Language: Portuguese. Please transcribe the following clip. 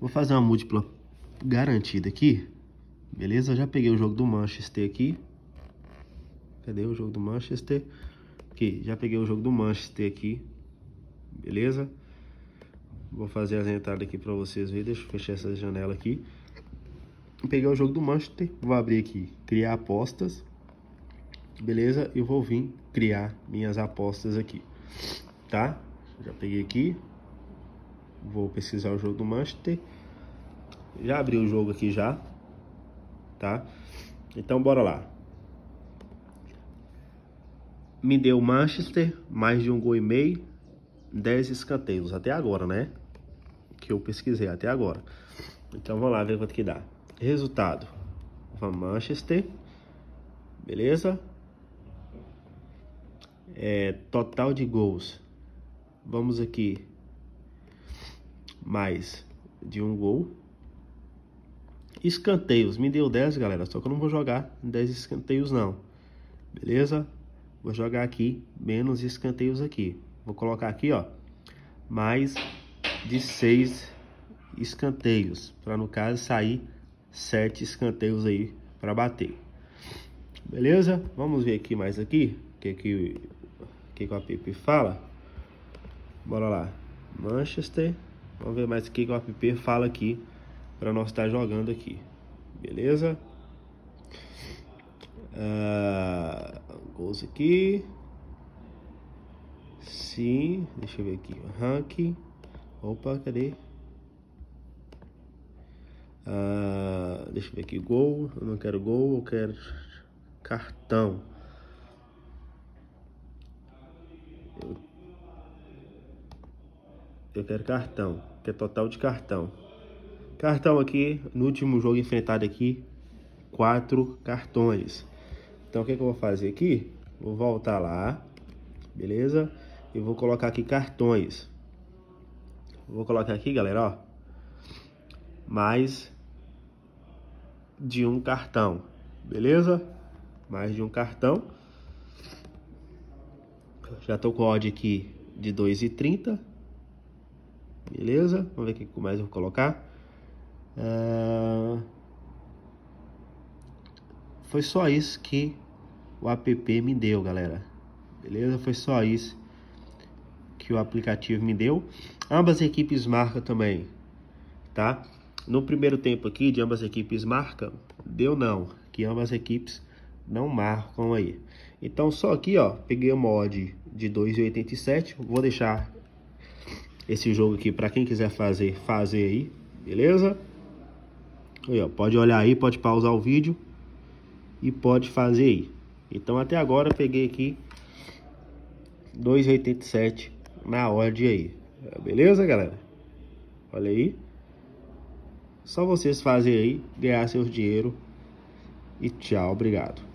Vou fazer uma múltipla garantida aqui. Beleza? Já peguei o jogo do Manchester aqui. Cadê o jogo do Manchester? Aqui, já peguei o jogo do Manchester aqui. Beleza? Vou fazer as entradas aqui para vocês verem. Deixa eu fechar essa janela aqui. Peguei o jogo do Manchester. Vou abrir aqui, criar apostas. Beleza? E vou vir criar minhas apostas aqui. Tá? Já peguei aqui. Vou pesquisar o jogo do Manchester. Já abri o jogo aqui já. Tá? Então bora lá. Me deu Manchester, mais de um gol e meio 10 escanteios até agora, né? Que eu pesquisei até agora. Então vamos lá ver quanto que dá. Resultado: Vamos Manchester, beleza? É, total de gols. Vamos aqui mais de um gol. Escanteios, me deu 10, galera, só que eu não vou jogar 10 escanteios não. Beleza? Vou jogar aqui menos escanteios aqui. Vou colocar aqui, ó, mais de seis escanteios, para no caso sair sete escanteios aí para bater. Beleza? Vamos ver aqui mais aqui, o que que, que que o app fala. Bora lá. Manchester. Vamos ver mais o que que o app fala aqui para nós estar tá jogando aqui. Beleza? Uh, gols aqui. Sim, deixa eu ver aqui. Ranking. Opa, cadê? Ah, deixa eu ver aqui. Gol. Eu não quero gol, eu quero cartão. Eu quero cartão, que é total de cartão. Cartão aqui, no último jogo enfrentado aqui, quatro cartões. Então o que, que eu vou fazer aqui? Vou voltar lá, beleza? E vou colocar aqui cartões. Vou colocar aqui, galera, ó. Mais de um cartão, beleza? Mais de um cartão. Já tô com o odd aqui de 2,30. Beleza? Vamos ver o que mais eu vou colocar. Uh... Foi só isso que o app me deu, galera. Beleza? Foi só isso que o aplicativo me deu. Ambas equipes marcam também, tá? No primeiro tempo aqui, de ambas equipes marcam, deu não, que ambas equipes não marcam aí. Então só aqui, ó, peguei o mod de 2,87, vou deixar esse jogo aqui para quem quiser fazer, fazer aí, beleza? Aí, ó, pode olhar aí, pode pausar o vídeo e pode fazer aí. Então até agora peguei aqui 2,87 na ordem aí. Beleza, galera? Olha aí. Só vocês fazem aí, ganhar seus dinheiro. E tchau, obrigado.